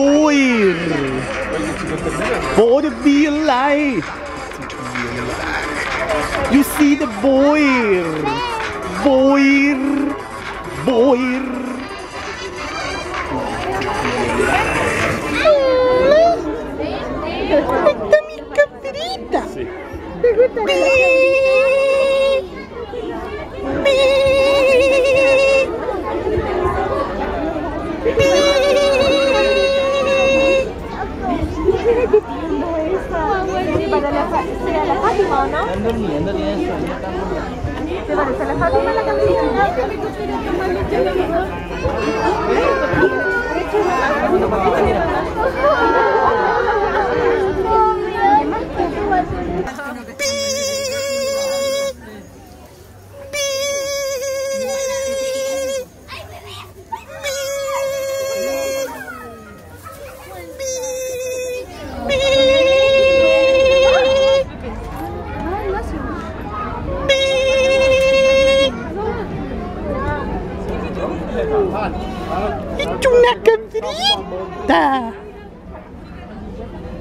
Boir. For the dear light. You see the boir. Boir. Boir. Para la, será la Fátima, ¿o no? Están durmiendo, tienen sueño. ¿Se parece a la Fátima la ¡Es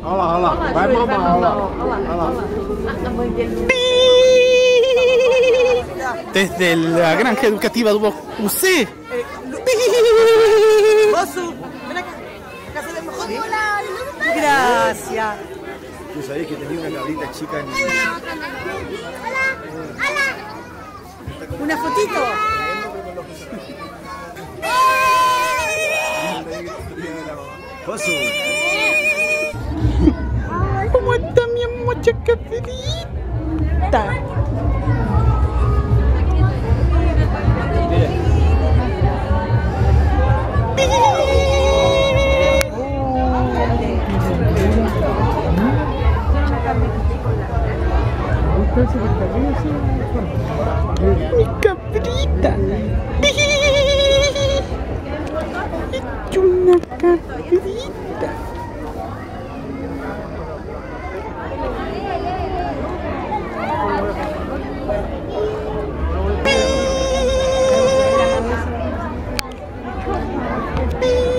Olha lá, mamar, olha Desde la granja educativa de UC. Eh, Bosu, ven acá. Mejor. Gracias. Tú sabías que tenía una cabrita chica en... Hola. Hola. Hola. Una fotito. Bosu. Mi cabrita? Cabrita. Es una cabrita. Beep.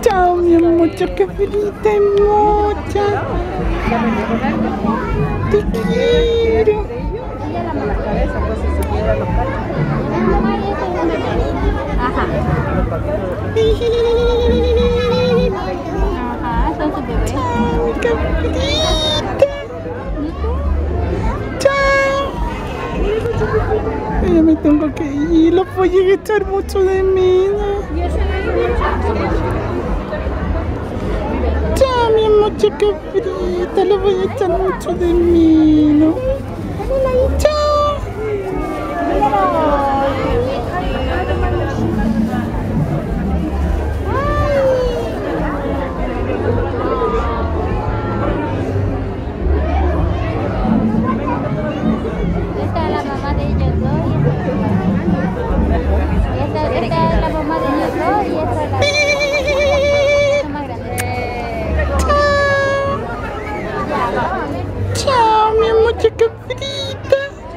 Chao, mi mocha cabrita mocha. Te quiero. Ajá. Chao. Chao. Ya me tengo que ir, los voy a echar mucho de menos. Ya, mi muchacha cabrita, lo voy a echar mucho de mí, ¿no?